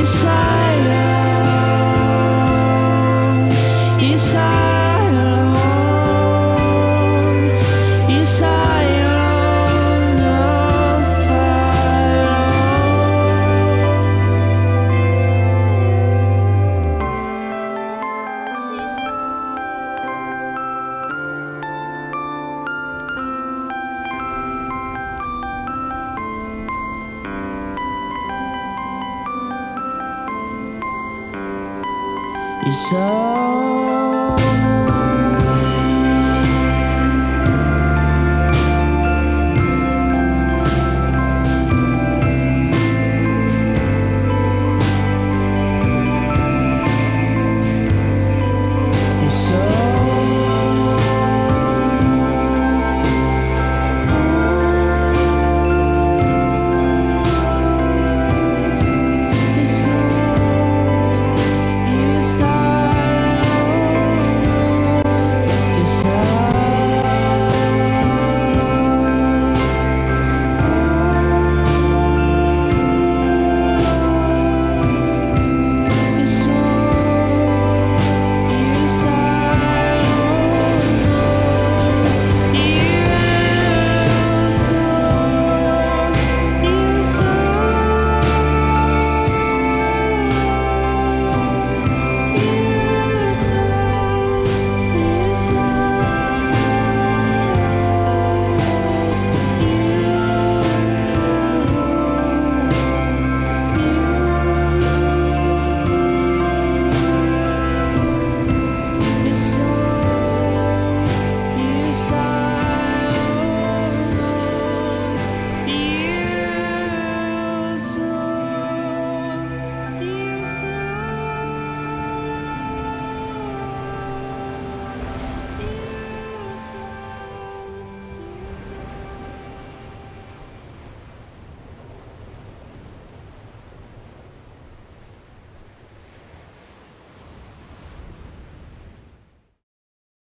inside. All